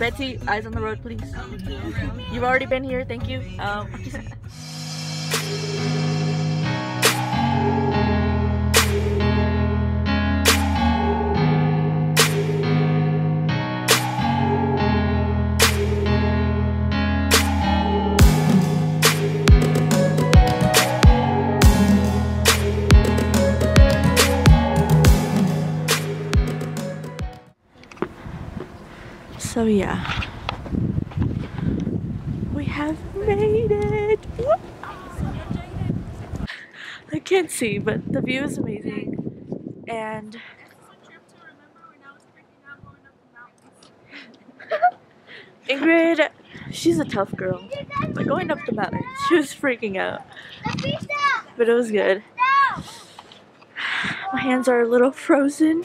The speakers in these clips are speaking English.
Betsy, eyes on the road, please. You've already been here. Thank you. Um, So yeah, we have made it. Woo! I can't see, but the view is amazing. And Ingrid, she's a tough girl. But going up the mountain, she was freaking out. But it was good. My hands are a little frozen.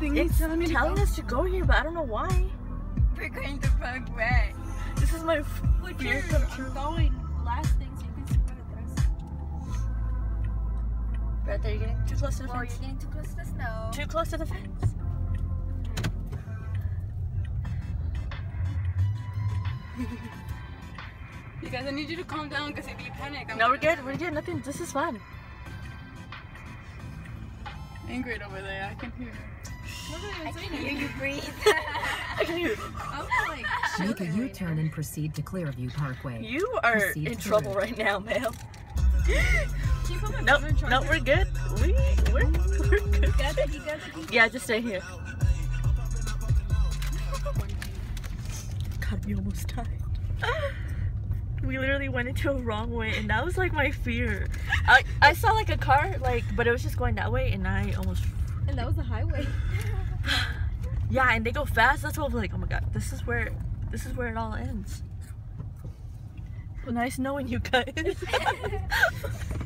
That's why thing It's is telling me telling go. us to go here, but I don't know why. We're going the wrong way. This is my f- fear come true. going last thing so you can see where the dress Right there, you're getting too close to the Or you're fence. getting too close to the snow. Too close to the fence. You guys, I need you to calm down because if you panic, I'm No, we're good. We're good. Nothing. This is fun. Ingrid over there. I can hear her. I can hear you breathe. I can hear. I'm Make a U-turn and proceed to Clearview Parkway. You are Proceed in trouble right now, ma'am. keep on Nope. Nope. We're good. We we're we're good. Got it, you got it. Yeah, just stay here. God, we almost died. We literally went into a wrong way, and that was like my fear. I I saw like a car, like, but it was just going that way, and I almost. and that was the highway. Yeah, and they go fast. That's what I was like, oh my god, this is where, this is where it all ends. Well, nice knowing you guys.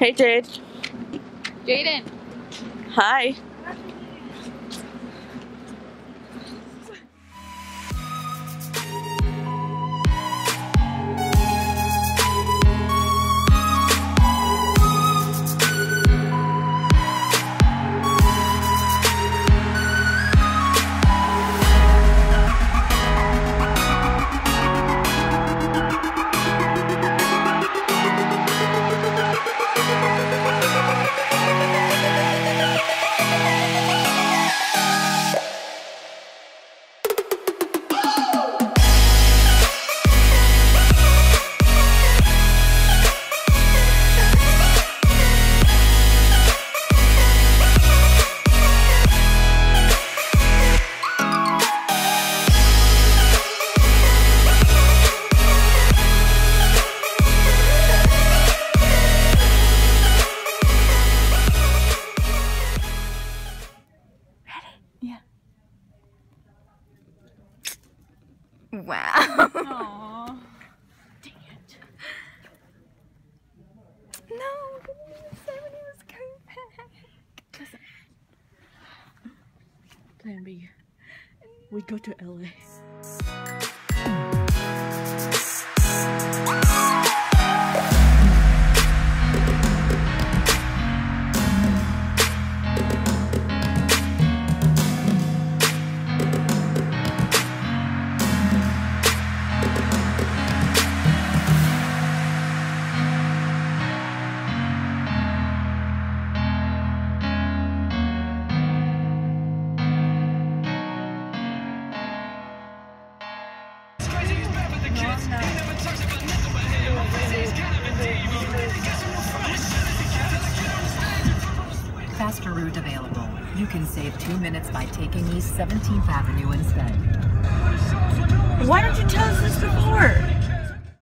hey, Jade. Jaden. Hi. Yeah. Wow. Aww. Dang it. No, was coming back. Listen. Plan B. We go to LA. Faster route available. You can save two minutes by taking East 17th Avenue instead. Why don't you tell us this before?